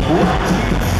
不计其。